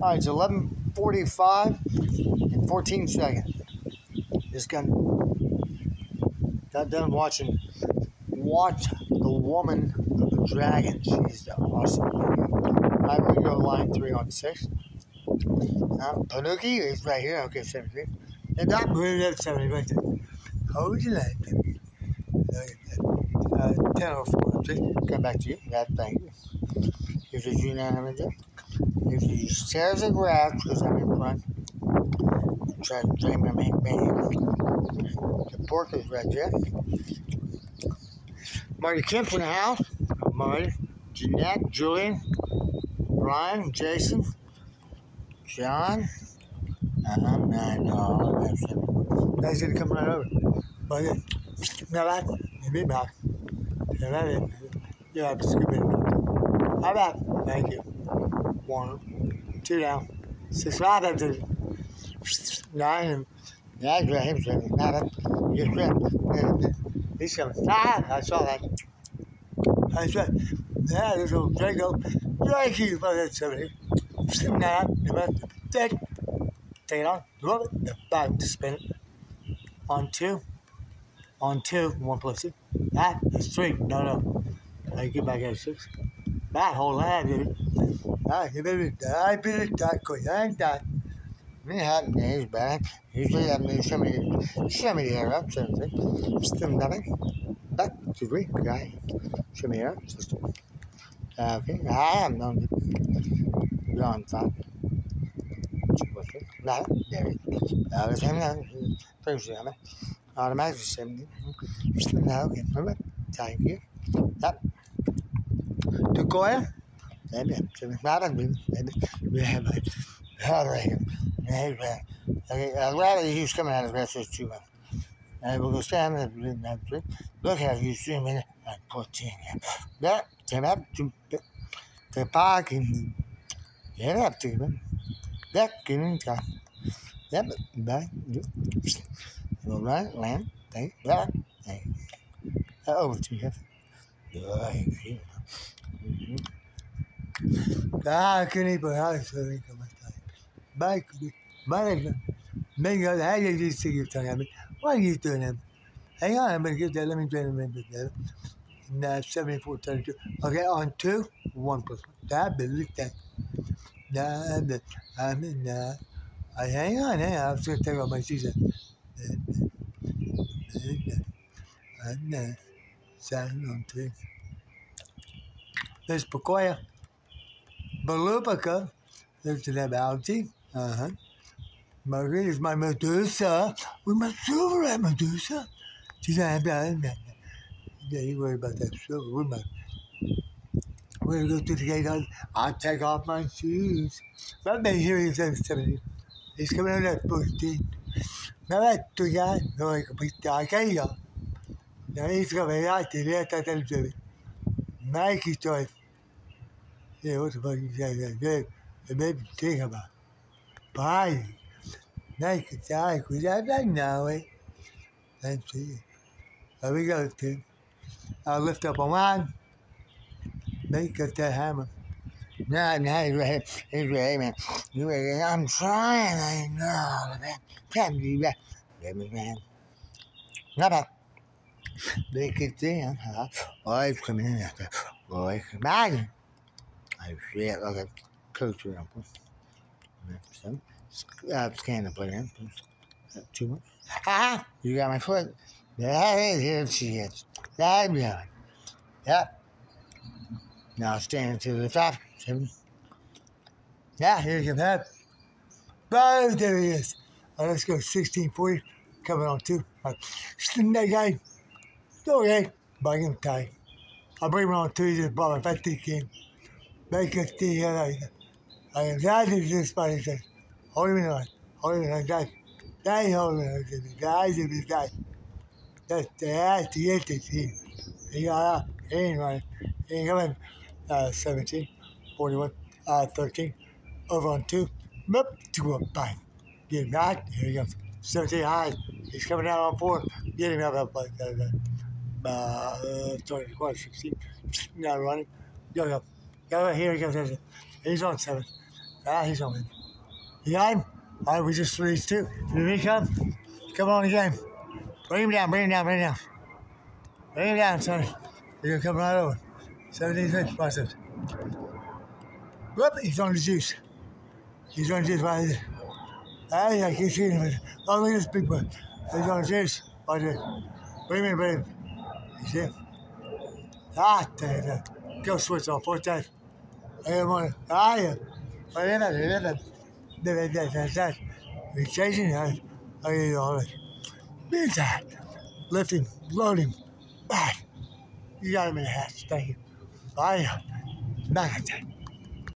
All right, it's 11:45 and 14 seconds. Just got got done watching Watch the Woman of the Dragon. She's the awesome. I'm gonna go line three on six. Um, Panuki is right here. Okay, 73. And that movie at 70 right there. How would you like that? Uh, 10 or 4. Come back to you. That thank you. Here's a unanimous. Here's the stairs and grabs because I'm in front. Try to dream my main man. The pork is right there. Marty Kemp's in the house. Marty, Jeanette, Julian, Brian, Jason, John. Uh-huh, nine, no, that's it. Gonna come right over. But uh, now that, you be back. Yeah, that is. Yeah, I'm skipping. How about? Thank you. One, two down. Six, five, up to nine. And right. Him saying, not up. Yes, right. He's coming. Ah, I saw that. That's right. Yeah, there's old Draco. Thank you for that 70. Nah, take, take it on. Love it. The back to spin it. On two. On two. One plus two. That is three. No, no. I get back at six. That whole hand, you baby. I beat it that. I ain't that. Me had nails back. Usually I mean some of the some of the air up something. Still nothing. Back to three guy. Some air up system. Uh, okay, I am the beyond five. Nada, there it is. Ahora se me funciona. Automatically send it. Now, okay? Thank you. Yep. To Goya. Amen. Not on me. We have a hurry. Okay, I'm glad that he's coming out of the rest too much. And we'll go stand there. Look how you in and put in. That, came up to the parking. Get up to him. That can come. Yep, back. Go right, land. Take that. Hey. Over to you. Ah, que nem para isso, vem cá mais tarde. Vai, vai, vem cá, how did you see you telling me? What are you doing him? Hang on, I'm going to get that. Let me try to remember that. Nah, 74, 32. Okay, on two, one plus one. That, believe that. Nah, nah, I mean, nah. I hang on, hang on. I'm going to take off my season. Uh, seven on two. There's Pacoya. Lives in that bounty. Uh huh. Margaret is my Medusa. With my silver at Medusa. She's like, yeah, you worry about that silver. With my, we're gonna go through the gate. I'll, take off my shoes. But they hear he's 70. He's coming out at 14. Now that to guy, no, I can be aquella. Now he's coming out to the other television. Nike toy. Yeah, what the fuck you say that? Good. It made me think about. Bye. Nike toy. Could I that now, eh? Let's see. There we go, Tim. I'll lift up a line. Make it that hammer. No, no, right, man. You. I'm trying. I know. Can't be back. Me, man. Not bad. Make it there, huh? Boys coming in after. Boys, bye. See like a coach around. Some uh, scan the player. Too much. Ah, you got my foot. That is here she is. That behind. Yep. Now stand to the top. Yeah, here you have. Right there he is. Right, let's go 1640. Coming on two. Right. That guy. Okay. Bang tie. I'll bring him on Tuesday, but if I think him. Make it the uh, I am glad to this body says, hold him on. Hold him on. That, that is holding on. The guys in this guy. That's that's the it is he. He got out. He ain't. He coming. Uh, 17, 41, uh, 13. Over on two. Boop, two up, bang. Get him back. Here he comes. 17 high. He's coming out on four. Get him up, up, like that. Uh, uh, 20, quarter, 16. Not running. Go, go. Go, here he goes, comes. He's on seven. Ah, he's on. You got him? All right, we just released two. Did he come? Come on again. Bring him down, bring him down, bring him down. Bring him down, son. You're gonna come right over. 17 cents process. Whoop, he's on the juice. He's on the juice right there. Ah, yeah, I keep seeing him. Oh, look at this big boy. He's on the juice right there. Bring him in, bring him. You see? Ah, there, there. Go switch on, fourth time. I got one. Ah, yeah. I did that, I did that. Did that, that, that. He's chasing, I, I get all it. Big time. Lifting, loading. Back. You got him in the hatch. Thank you. Bye. Back at that.